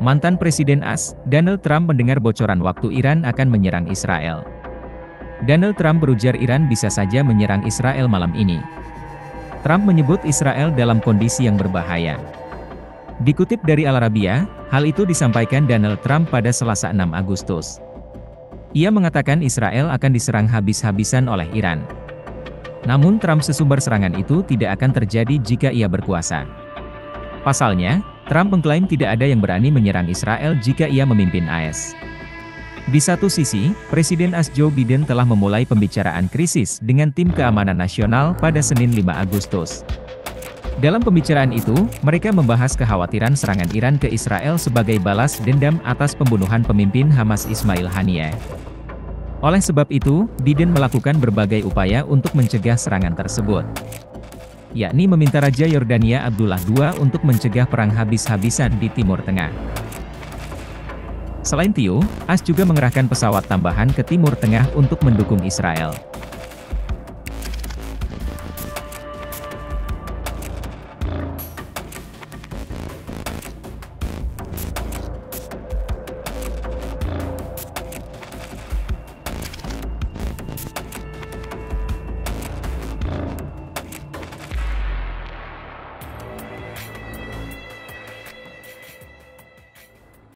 Mantan Presiden AS, Donald Trump mendengar bocoran waktu Iran akan menyerang Israel. Donald Trump berujar Iran bisa saja menyerang Israel malam ini. Trump menyebut Israel dalam kondisi yang berbahaya. Dikutip dari Al Arabiya, hal itu disampaikan Donald Trump pada Selasa 6 Agustus. Ia mengatakan Israel akan diserang habis-habisan oleh Iran. Namun Trump sesumber serangan itu tidak akan terjadi jika ia berkuasa. Pasalnya, Trump mengklaim tidak ada yang berani menyerang Israel jika ia memimpin AS. Di satu sisi, Presiden AS Joe Biden telah memulai pembicaraan krisis dengan tim keamanan nasional pada Senin 5 Agustus. Dalam pembicaraan itu, mereka membahas kekhawatiran serangan Iran ke Israel sebagai balas dendam atas pembunuhan pemimpin Hamas Ismail Haniyeh. Oleh sebab itu, Biden melakukan berbagai upaya untuk mencegah serangan tersebut. Yakni meminta Raja Yordania Abdullah II untuk mencegah perang habis-habisan di Timur Tengah. Selain Tio, AS juga mengerahkan pesawat tambahan ke Timur Tengah untuk mendukung Israel.